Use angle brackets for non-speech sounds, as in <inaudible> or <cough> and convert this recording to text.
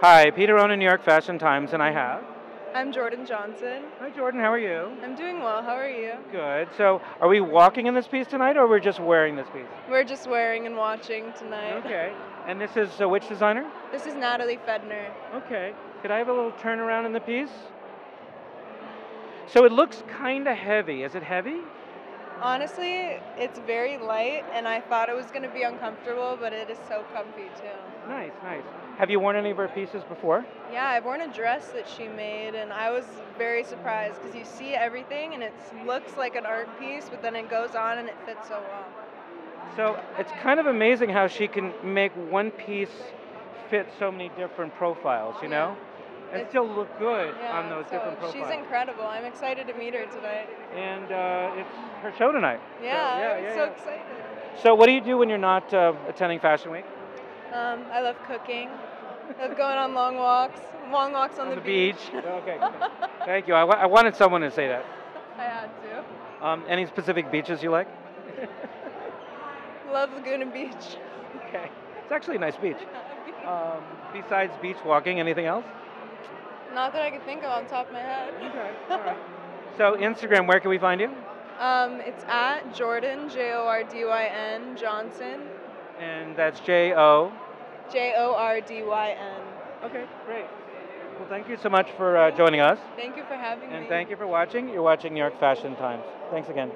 Hi, Peter Owen, New York Fashion Times, and I have. I'm Jordyn Johnson. Hi, Jordyn. How are you? I'm doing well. How are you? Good. So, are we walking in this piece tonight, or we're just wearing this piece? We're just wearing and watching tonight. Okay. And this is uh, which designer? This is Natalia Fedner. Okay. Could I have a little turnaround in the piece? So it looks kind of heavy. Is it heavy? Honestly, it's very light, and I thought it was going to be uncomfortable, but it is so comfy too. Nice, nice. Have you worn any of her pieces before? Yeah, I've worn a dress that she made, and I was very surprised because you see everything, and it looks like an art piece, but then it goes on and it fits so well. So it's kind of amazing how she can make one piece fit so many different profiles, you know? And still look good Yeah, on those so different profiles. She's incredible. I'm excited to meet her tonight. and uh, it's her show tonight. So, Yeah, yeah, I'm yeah, so yeah. excited. So what do you do when you're not uh, attending Fashion Week? Um, I love cooking. I love going on long walks, long walks on, On the beach. <laughs> okay. Thank you. I, I wanted someone to say that. I had to. Um, any specific beaches you like? Love Laguna Beach. <laughs> Okay. It's actually a nice beach. <laughs> Um, besides beach walking, anything else? Not that I could think of on top of my head. Okay. All right. <laughs> So Instagram, where can we find you? Um, it's at Jordyn J O R D Y N Johnson And that's J O. J O R D Y N. Okay, great. Well, thank you so much for uh, joining us, Thank you for having me. and thank you for watching. You're watching New York Fashion Times. Thanks again.